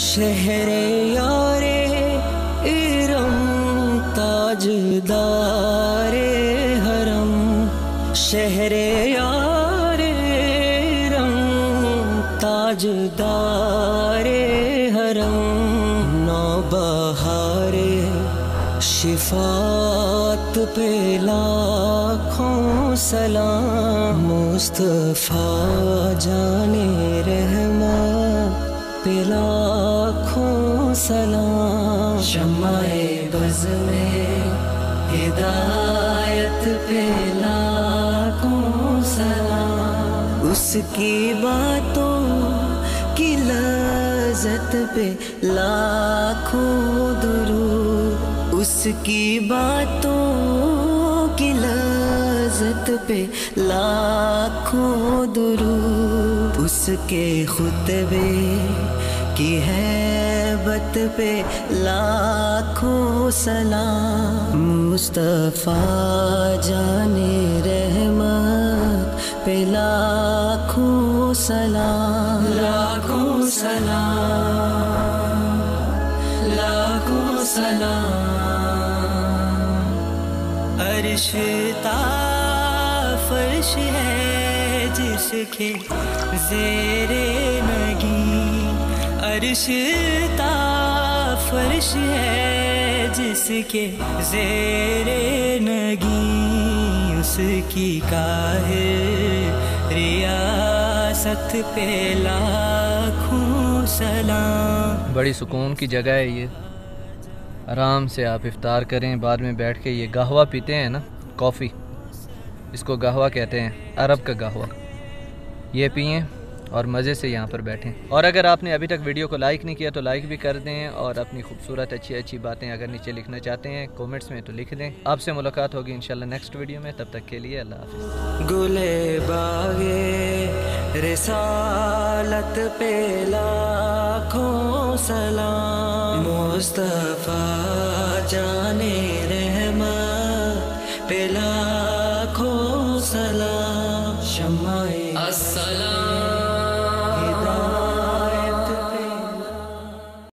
शहरे यारे इरम, ताजदारे हरम। शहरे यारे इरम, ताजदारे हरम। नौ शिफात पे लाखों सलाम। मुस्तफ़ा जाने रहमा पे लाखों सलाम। शमाए बज में हिदायत पे लाखों सलाम। उसकी बातों की लज्जत पे लाखों दुरू उसकी बातों की लज्जत पे लाखों दुरूद। उसके खुतबे की हैबत पे लाखों सलाम। मुस्तफ़ा जाने रहमत पे लाखों सलाम। लाखों सलाम लाखों सलाम। अरशता फर्श है जिसके जेरे नगी। अरशता फर्श है जिसके जेरे नगी उसकी काहे रियासत पे लाखों सलाम। बड़ी सुकून की जगह है ये। आराम से आप इफ्तार करें, बाद में बैठ के ये गहवा पीते हैं ना, कॉफ़ी। इसको गहवा कहते हैं, अरब का गहवा। ये पिए। और मज़े से यहाँ पर बैठें। और अगर आपने अभी तक वीडियो को लाइक नहीं किया तो लाइक भी कर दें और अपनी खूबसूरत अच्छी अच्छी बातें अगर नीचे लिखना चाहते हैं कमेंट्स में तो लिख दें। आपसे मुलाकात होगी इंशाल्लाह नेक्स्ट वीडियो में। तब तक के लिए अल्लाह हाफिज़। गुले बागे रिसालत पे लाखों सलाम। मुस्तफ़ा जाने रहमत पे लाखों सलाम। शमाए अस्सलाम